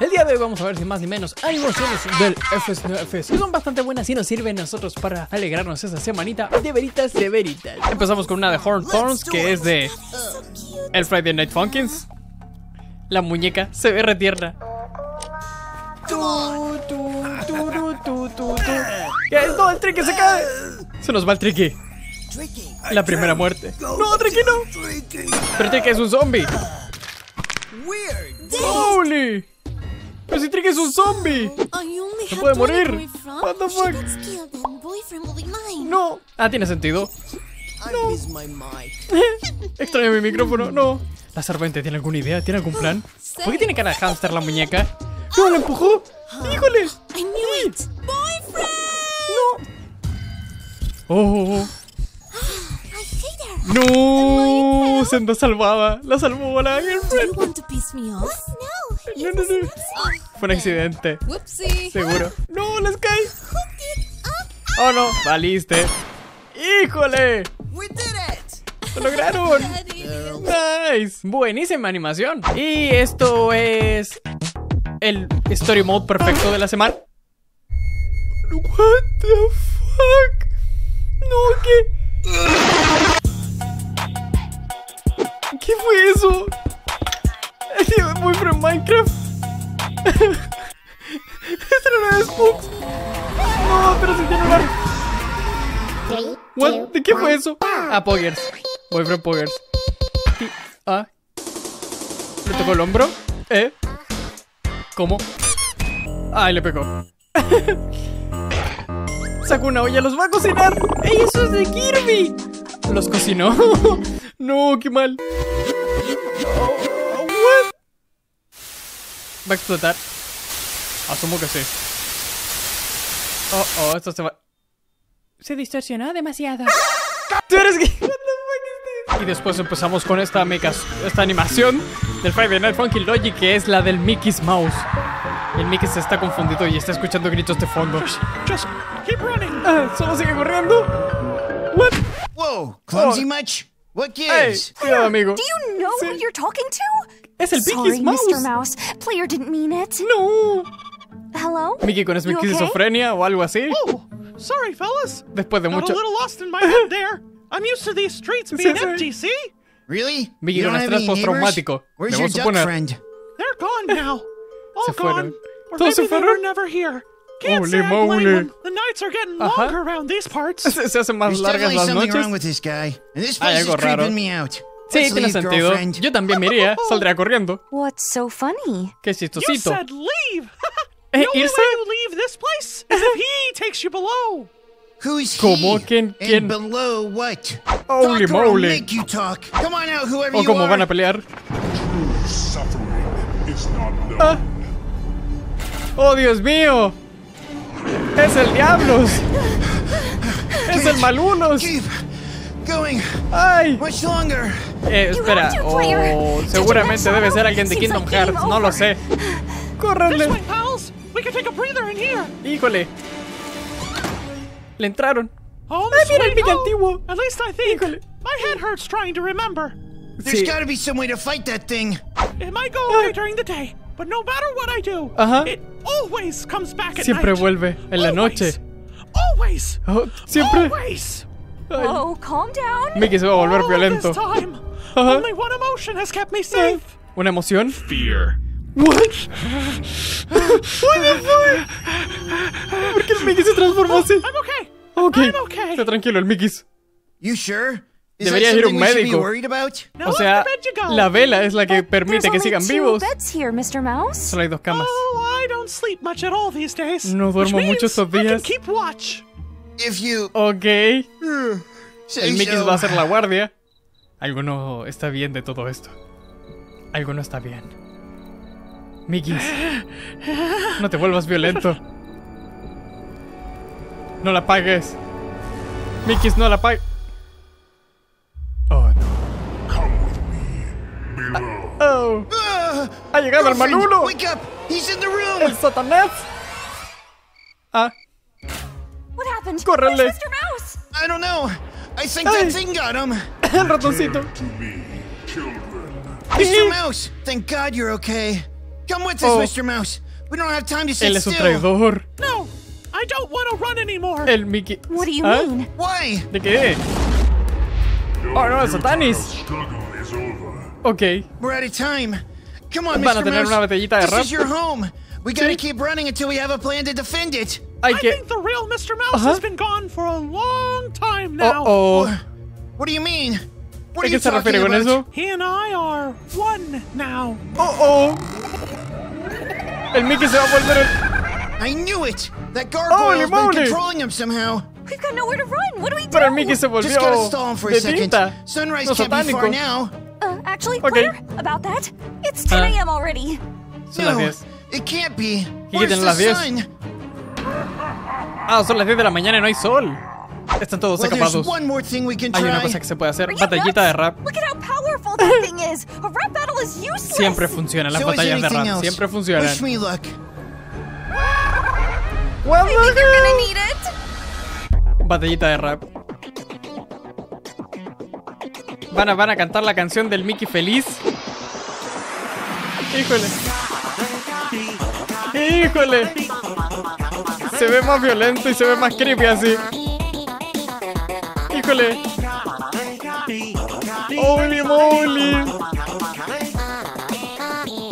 El día de hoy vamos a ver sin más ni menos animaciones del FSNFS que son bastante buenas y nos sirven a nosotros para alegrarnos esa semanita de veritas de veritas. Empezamos con una de Horn Thorns que es de el Friday Night Funkins. La muñeca se ve retierna. ¿Qué es? No, el trique se cae. Se nos va el trique. La primera muerte. No, trique no. Pero trique es un zombie. Holy. Pero si trique es un zombie. Se puede morir. What the fuck? No. Ah, tiene sentido. Mic. Extraño mi micrófono. No. La servente tiene alguna idea, tiene algún plan. ¿Por qué tiene cara de hámster la muñeca? No, la empujó. Híjole. Boyfriend! Oh, oh, oh. No. Se anda salvada. La salvó la girlfriend. No! No, no, no. Fue un accidente. Whoopsie! Seguro. No, it up! Oh, no. Valiste. Híjole. We did it! Lo lograron. Nice. Buenísima animación. Y esto es el story mode perfecto de la semana. What the fuck? No, ¿qué? ¿Qué fue eso? Es muy from Minecraft. Esto no es Spooks. No, pero si tiene una... What? ¿De qué fue eso? Ah, Poggers. Boyfriend Poggers. Ah. ¿Le tocó el hombro? ¿Eh? ¿Cómo? Ay, le pegó. Sacó una olla, los va a cocinar. ¡Ey, eso es de Kirby! Los cocinó. no, qué mal. Oh, what? Va a explotar. Asumo que sí. Oh, oh, esto se va. Se distorsionó demasiado. ¿Tú eres gay? Y después empezamos con esta meca, esta animación del Friday Night Funky Logic que es la del Mickey's Mouse. El Mickey se está confundido y está escuchando gritos de fondo. Just keep running. Ah, solo sigue corriendo. What? Whoa, clumsy Oh. much? What Hey, gives? cuidado, amigo. Do you know who you're talking to? Es el Sorry, Mickey's Mouse. Mr. Mouse. Player didn't mean it. No. Hello? Mickey con You okay? esquizofrenia o algo así. Oh, sorry, fellas. Después de Got mucho. a little lost in my head there. I'm used to these streets being sí. empty, see? Really? Mickey you con don't have estrés any neighbors? postraumático. Where's Debo your duck suponer. friend? They're gone now. All Se fueron. gone. Or ¿Todos maybe they fueron? were never here. Can't Holy say I blame moly. them. The nights are getting Ajá. longer around these parts. Se, se hacen más There's largas definitely las something noches. wrong with this guy. And this Hay place algo is creeping raro. me out. Sí, Let's tiene leave, sentido. girlfriend. Yo también me iría. Saldría corriendo. What's so funny? Qué You chistosito. said leave. Eh, the only irse. way you leave this place is if he takes you below. Who's ¿Cómo? he? ¿Quién- quién? And below what? Holy talk or I'll moly. make you talk. Come on out, whoever O you como are. van a pelear. Suffering is not known. Ah. ¡Oh, Dios mío! ¡Es el Diablos! ¡Es el going ¡Ay! much longer. Eh, espera. Oh, seguramente debe ser alguien de Kingdom Hearts. No lo sé. ¡Córrele! way, pals. We can take a breather in here. ¡Híjole! Le entraron. Ay, mira el Mickey home. antiguo. At least I think. Híjole. My head hurts trying to remember. There's Sí. gotta be some way to fight that thing. It might go away during the day, but no matter what I do, Ajá. it always comes back at Siempre night. vuelve en la Always. noche. Always. Oh, siempre. Oh, calm down. Mickey se va a volver violento. This time, Ajá. only one emotion has kept me safe. ¿Una emoción? Fear. What? What the fuck? ¿Por qué el Mickey se transformó así? I'm okay. Ok. I'm okay. Está tranquilo el Mickey. You sure? Is Debería that ir a un médico. O sea, la vela es la que permite que sigan vivos. Solo hay dos camas. Oh, I don't sleep much at all these days. No duermo mucho estos días. keep watch. If you Ok. El Mickey va a hacer la guardia. Algo no está bien de todo esto. Algo no está bien. Mickey, no te vuelvas violento. No la pagues. Mickey, no la pagues. Ha llegado el maluno. Wake up! He's in the room. El satanás. Ah, What happened? Córrele. Mr. Mouse? I don't know. I think that thing got him. el ratoncito. To me. children. Mr. Mouse, thank God you're okay. Come with us, Oh. Mr. Mouse. We don't have time to sit Él es un traidor. No, I don't want to run anymore. El Mickey. What do you ¿Ah? mean? Why? ¿De qué? Oh, no, el Satanis. Struggle is over. Ok. We're out of time. Come on, Van a Mr. tener Mouse. una batallita de this rap. is your home. We gotta Sí. keep running until we have a plan to defend it. Hay I think the real Mr. Mouse Ajá. has been gone for a long time now. Oh, oh. What do you mean? What ¿A are qué you se talking refiere con about? eso? He and I are one now. Oh, oh. El Mickey se va a volver el. I knew it. That Holy gargoyle's been moly. controlling him somehow. We've got nowhere to run. What do we do? Pero el Mickey se volvió. Just gotta stall him for a second. tinta. Sunrise No can't be far satánico. now. Actually, Okay. Claire, about that, it's 10 Ah. a.m. already. Son las no, 10. it can't be. ¿Y qué Where's tienen the las 10? sun? Ah, son las 10 de la mañana y no hay sol. Están todos Well, there's acapados. one more thing we can Hay una try. cosa que se puede hacer. Batallita de rap. Look at how powerful that thing is. A rap battle is useless. Siempre funcionan las So is batallas de anything rap. else. Siempre funcionan. Wish me luck. Well, I think you're gonna need it. Batallita de rap. Van a, van a cantar la canción del Mickey feliz. Híjole. Híjole. Se ve más violento y se ve más creepy así. Híjole. Holy moly.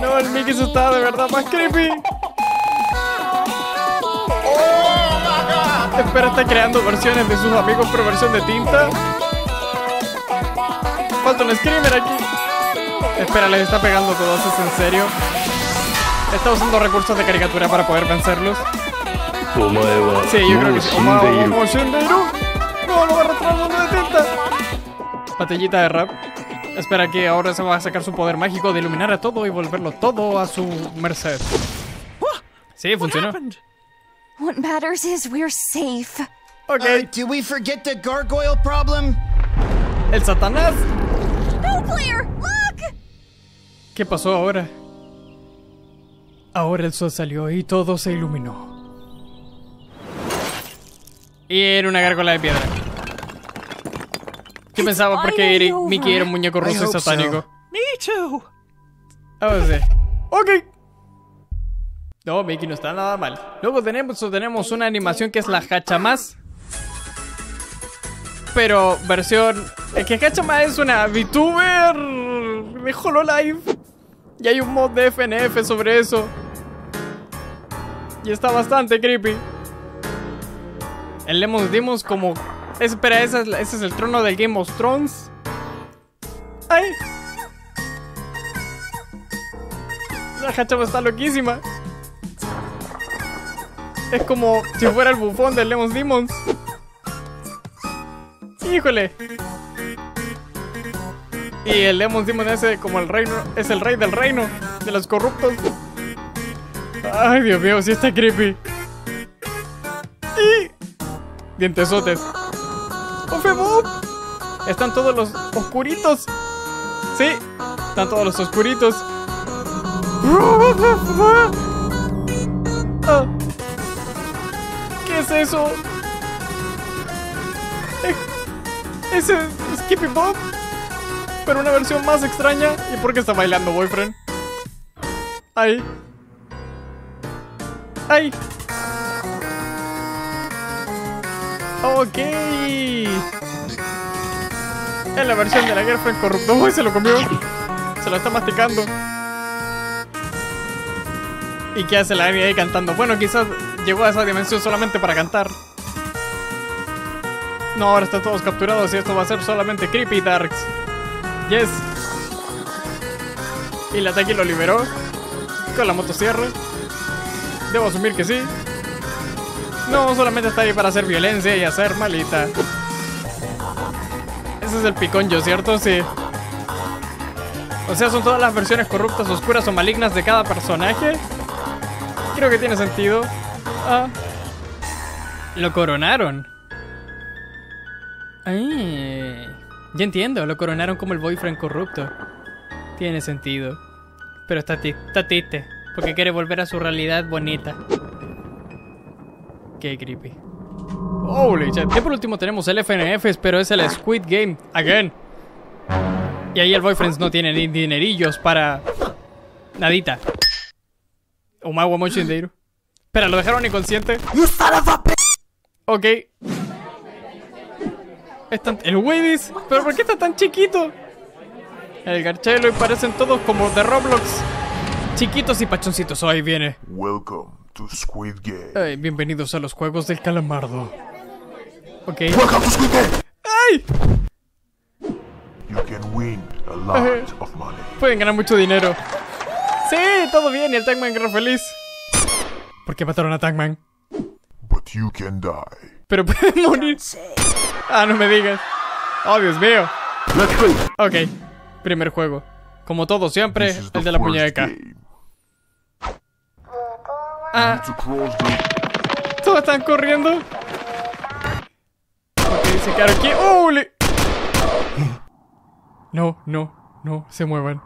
No, el Mickey se está de verdad más creepy. Espera, está creando versiones de sus amigos, pero versión de tinta. Falta un screamer aquí. Espera, les está pegando todos, ¿es en serio? Está usando recursos de caricatura para poder vencerlos. Sí, yo creo que sí. No, lo va retrasando de tinta. Batallita de rap. Espera que ahora se va a sacar su poder mágico de iluminar a todo y volverlo todo a su merced. Sí, What funcionó. What matters is we're safe. Uh, Ok, did we forget the gargoyle problem? el Satanás. ¿Qué pasó ahora? Ahora el sol salió y todo se iluminó. Y era una gárgola de piedra. ¿Qué pensaba porque Eric. Mickey era un muñeco ruso y satánico? Me too. Vamos a ver. Ok. No, Mickey no está nada mal. Luego tenemos, tenemos una animación que es la Hachama. Pero versión... Es que Hachama es una VTuber de HoloLive. Y hay un mod de FNF sobre eso. Y está bastante creepy. El Lemon Demons como... Espera, ese es, ese es el trono del Game of Thrones. ¡Ay! La Hachama está loquísima. Es como si fuera el bufón del Lemon Demons. Híjole. Y el Lemon Demon ese como el reino, es el rey del reino de los corruptos. Ay, Dios mío, sí está creepy. Y dientesotes. ¡Ofebo! Están todos los oscuritos. Sí, están todos los oscuritos. Ah. ¿Qué es eso? Es Skippy Bob. Pero una versión más extraña. ¿Y por qué está bailando, boyfriend? Ay. Ay. Ok. Es la versión de la girlfriend corrupto. Uy, se lo comió. Se lo está masticando. ¿Y qué hace la Amy ahí cantando? Bueno, quizás llegó a esa dimensión solamente para cantar. No, ahora están todos capturados y esto va a ser solamente Creepy Darks. Yes. Y la Taki lo liberó. Con la motosierra. Debo asumir que sí. No, solamente está ahí para hacer violencia y hacer malita. Ese es el piconyo, ¿cierto? Sí. O sea, son todas las versiones corruptas, oscuras o malignas de cada personaje. Creo que tiene sentido. Ah. Lo coronaron. Ay, ya entiendo, lo coronaron como el boyfriend corrupto. Tiene sentido. Pero está, está triste, porque quiere volver a su realidad bonita. Qué creepy. Holy shit. Y por último tenemos el FNF, pero es el Squid Game. Again. Y ahí el boyfriend no tiene ni dinerillos para... Nadita. Mucho dinero. Espera, ¿lo dejaron inconsciente? Ok. Están... El Webis. ¿Pero por qué está tan chiquito? El Garchelo y parecen todos como de Roblox. Chiquitos y pachoncitos. Oh, ahí viene. Welcome to Squid Game. Ay, bienvenidos a los Juegos del Calamardo. Ok. Welcome to Squid Game! ¡Ay! You can win a lot of money. Pueden ganar mucho dinero. Sí, todo bien. Y el Tankman era feliz. ¿Por qué mataron a Tankman? But you can die. Pero pueden morir. Ah, no me digas. Oh, Dios mío. Ok. Primer juego. Como todo siempre, el de la muñeca. Ah, todos están corriendo. Ok, se quedaron aquí. ¡Uli! No, no, no, se muevan.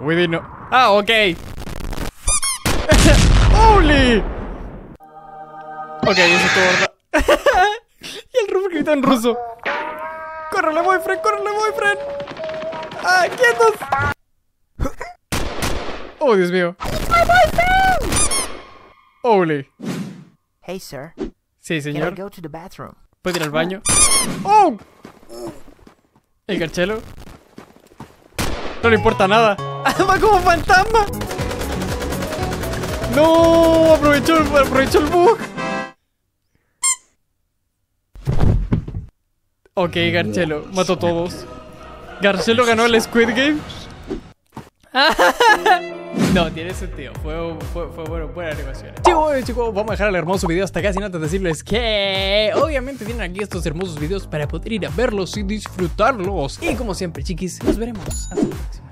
Widdy no. Ah, ok. ¡Uli! Ok, eso es todo. el Rubik grita en ruso. ¡Córrele, boyfriend! ¡Córrele, boyfriend! ¡Ah, quietos! ¡Oh, Dios mío! ¡Uli! Hey, sir. Sí, Can I señor. go to the bathroom? ¿Puedo ir al baño? ¡Oh! ¿El garchelo? No le importa nada. ¡Va como fantasma! ¡No! Aprovechó, el- aprovechó el bug. Ok, Garchelo, mató a todos. ¿Garchelo ganó el Squid Game? No, tiene sentido. Fue, fue, fue bueno, buena animación. Chicos, eh, chicos, vamos a dejar el hermoso video hasta acá sin antes decirles que obviamente tienen aquí estos hermosos videos para poder ir a verlos y disfrutarlos. Y como siempre, chiquis, nos veremos hasta la próxima.